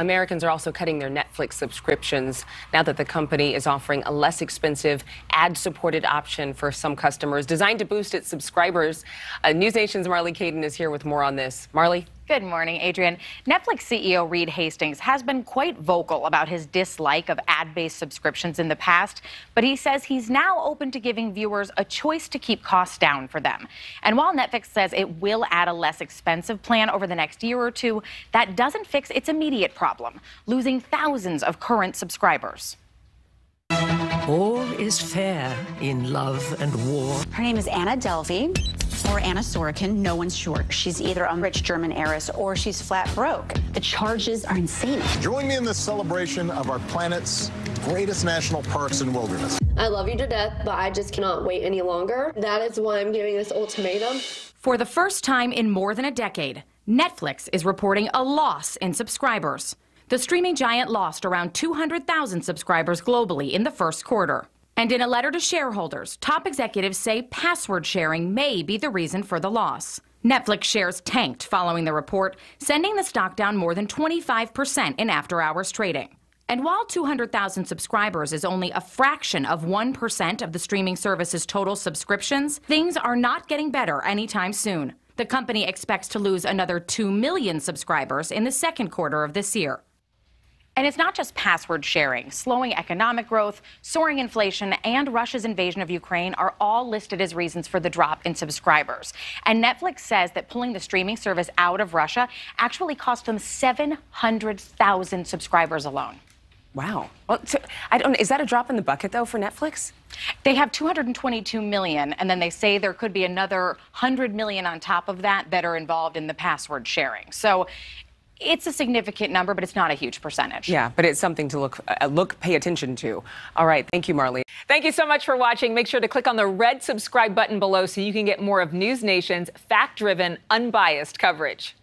Americans are also cutting their Netflix subscriptions now that the company is offering a less expensive ad supported option for some customers designed to boost its subscribers. Uh, NewsNation's Marley Kayden is here with more on this. Marley? Good morning, Adrienne. Netflix CEO Reed Hastings has been quite vocal about his dislike of ad based subscriptions in the past, but he says he's now open to giving viewers a choice to keep costs down for them. And while Netflix says it will add a less expensive plan over the next year or two, that doesn't fix its immediate problem losing thousands of current subscribers. All is fair in love and war. Her name is Anna Delvey or Anna Sorokin. No one's sure. She's either a rich German heiress or she's flat broke. The charges are insane. Join me in this celebration of our planet's greatest national parks and wilderness. I love you to death, but I just cannot wait any longer. That is why I'm giving this ultimatum. For the first time in more than a decade, Netflix is reporting a loss in subscribers. The streaming giant lost around 200,000 subscribers globally in the first quarter. And in a letter to shareholders, top executives say password sharing may be the reason for the loss. Netflix shares tanked following the report, sending the stock down more than 25% in after hours trading. And while 200,000 subscribers is only a fraction of 1% of the streaming service's total subscriptions, things are not getting better anytime soon. The company expects to lose another 2 million subscribers in the second quarter of this year. And it's not just password sharing. Slowing economic growth, soaring inflation, and Russia's invasion of Ukraine are all listed as reasons for the drop in subscribers. And Netflix says that pulling the streaming service out of Russia actually cost them 700,000 subscribers alone. Wow. Well, I don't. Is that a drop in the bucket though for Netflix? They have 222 million, and then they say there could be another 100 million on top of that that are involved in the password sharing. So it's a significant number, but it's not a huge percentage. Yeah, but it's something to look uh, look pay attention to. All right, thank you, Marley. Thank you so much for watching. Make sure to click on the red subscribe button below so you can get more of NewsNation's fact-driven, unbiased coverage.